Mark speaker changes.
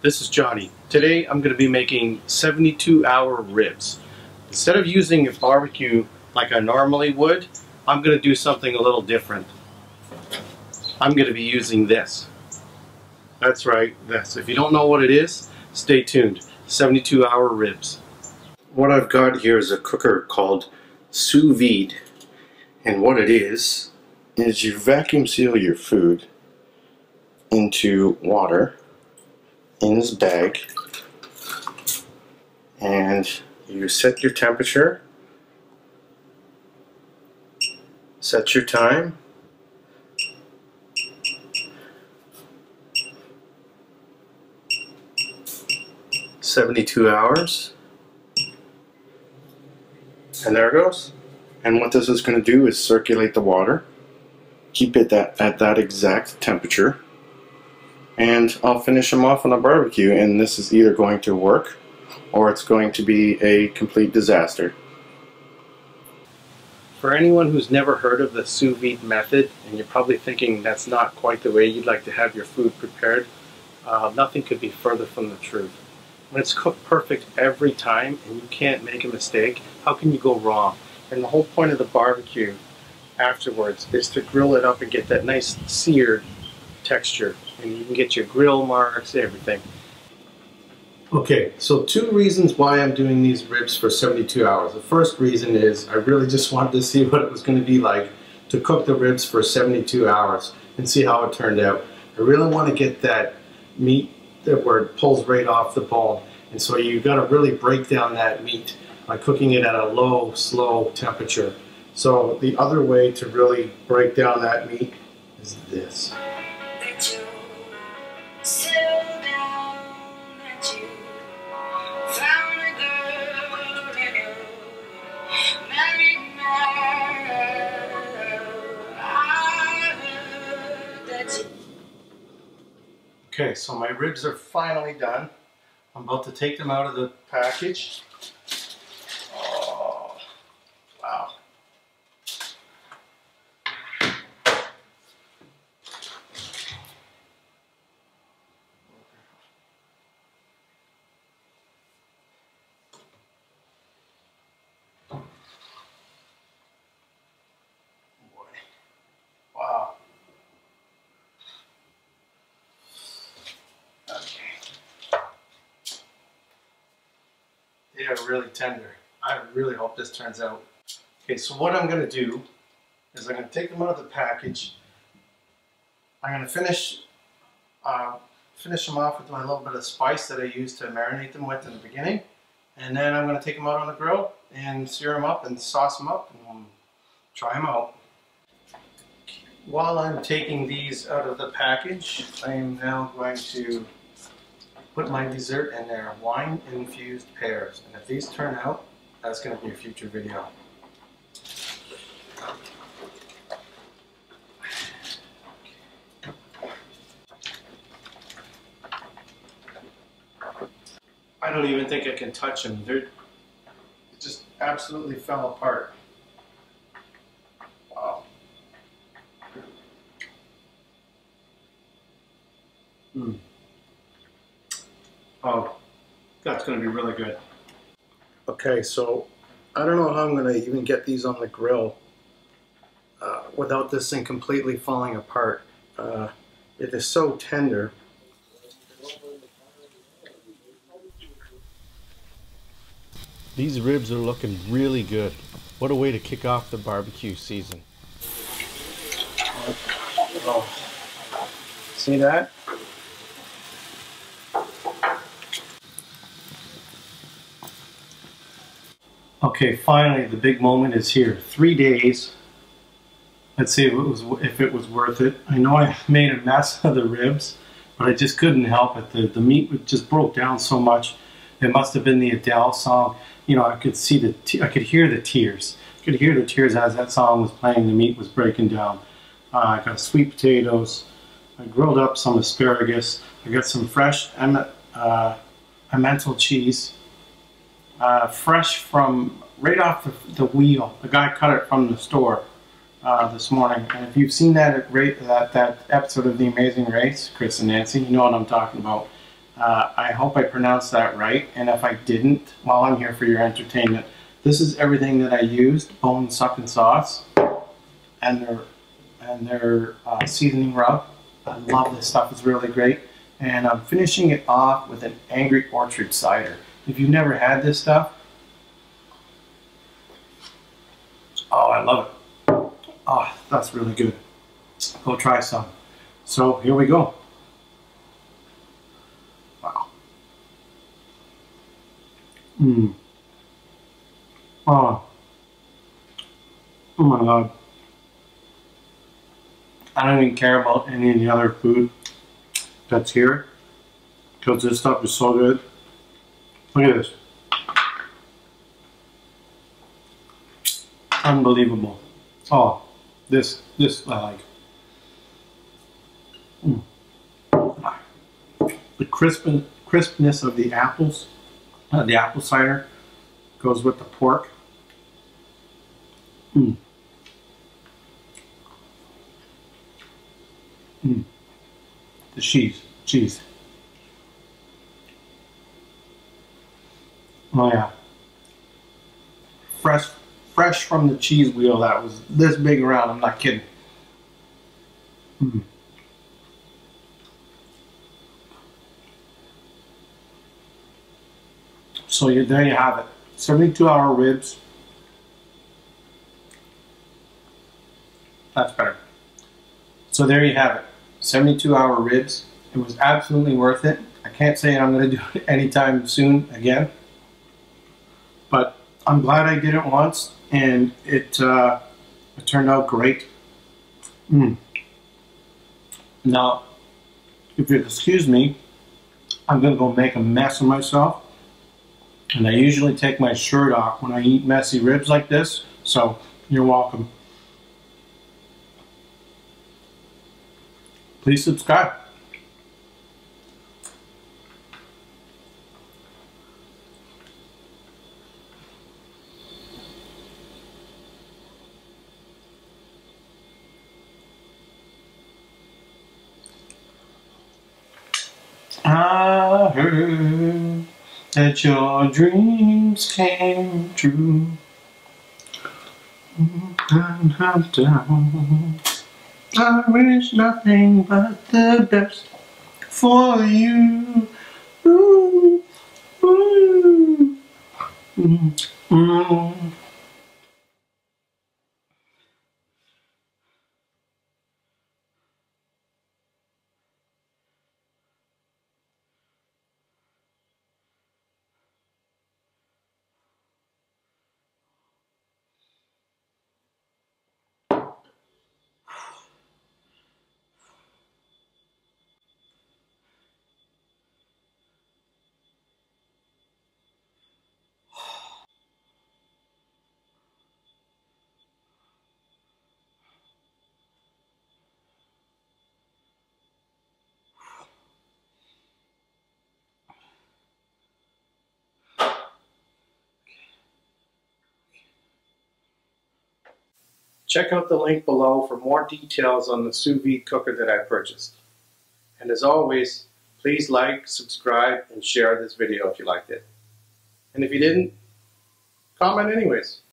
Speaker 1: this is Johnny. Today I'm going to be making 72 hour ribs. Instead of using a barbecue like I normally would, I'm going to do something a little different. I'm going to be using this. That's right, this. If you don't know what it is, stay tuned. 72 hour ribs. What I've got here is a cooker called sous vide. And what it is, is you vacuum seal your food into water in this bag and you set your temperature. Set your time. Seventy-two hours. And there it goes. And what this is going to do is circulate the water. Keep it that, at that exact temperature and I'll finish them off on a barbecue and this is either going to work or it's going to be a complete disaster. For anyone who's never heard of the sous vide method and you're probably thinking that's not quite the way you'd like to have your food prepared, uh, nothing could be further from the truth. When it's cooked perfect every time and you can't make a mistake, how can you go wrong? And the whole point of the barbecue afterwards is to grill it up and get that nice seared texture and you can get your grill marks, everything. Okay, so two reasons why I'm doing these ribs for 72 hours. The first reason is I really just wanted to see what it was going to be like to cook the ribs for 72 hours and see how it turned out. I really want to get that meat that where it pulls right off the bone. And so you've got to really break down that meat by cooking it at a low, slow temperature. So the other way to really break down that meat is this. Okay, so my ribs are finally done. I'm about to take them out of the package. Oh, wow. Wow. They are really tender. I really hope this turns out. Okay, so what I'm going to do is I'm going to take them out of the package. I'm going to finish uh, finish them off with my little bit of spice that I used to marinate them with in the beginning. And then I'm going to take them out on the grill and sear them up and sauce them up and try them out. While I'm taking these out of the package, I am now going to put my dessert in there, wine infused pears. And if these turn out, that's going to be a future video. I don't even think I can touch them. They're it just absolutely fell apart. Wow. Hmm. Oh, that's going to be really good. Okay, so I don't know how I'm going to even get these on the grill uh, without this thing completely falling apart. Uh, it is so tender. These ribs are looking really good. What a way to kick off the barbecue season. Oh. See that? Okay, finally the big moment is here. Three days. Let's see if it was if it was worth it. I know I made a mess of the ribs, but I just couldn't help it. The the meat just broke down so much. It must have been the Adele song. You know, I could see the I could hear the tears. I could hear the tears as that song was playing. The meat was breaking down. Uh, I got sweet potatoes. I grilled up some asparagus. I got some fresh uh, emmental cheese uh, fresh from right off the, the, wheel. The guy cut it from the store uh, this morning. And if you've seen that, that that episode of The Amazing Race, Chris and Nancy, you know what I'm talking about. Uh, I hope I pronounced that right. And if I didn't, while I'm here for your entertainment, this is everything that I used: Bone Suckin' Sauce, and their and their uh, seasoning rub. I love this stuff; it's really great. And I'm finishing it off with an Angry Orchard cider. If you've never had this stuff, oh, I love it. Oh, that's really good. Go try some. So here we go. Wow. Mmm. Oh. Oh my god. I don't even care about any of the other food that's here because this stuff is so good. Look at this. Unbelievable. Oh, this, this I like. Mm. The crisp, crispness of the apples, uh, the apple cider goes with the pork. Mm. Mm. The cheese, cheese. Oh yeah. Fresh, fresh from the cheese wheel that was this big around. I'm not kidding. Mm. So you, there you have it. 72 hour ribs. That's better. So there you have it. 72 hour ribs. It was absolutely worth it. I can't say I'm going to do it anytime soon again. I'm glad I did it once and it, uh, it turned out great. Mm. Now, if you'll excuse me, I'm going to go make a mess of myself. And I usually take my shirt off when I eat messy ribs like this. So, you're welcome. Please subscribe. I heard that your dreams came true. I wish nothing but the best for you. Ooh, ooh. Mm, mm. Check out the link below for more details on the sous vide cooker that I purchased. And as always, please like, subscribe, and share this video if you liked it. And if you didn't, comment anyways.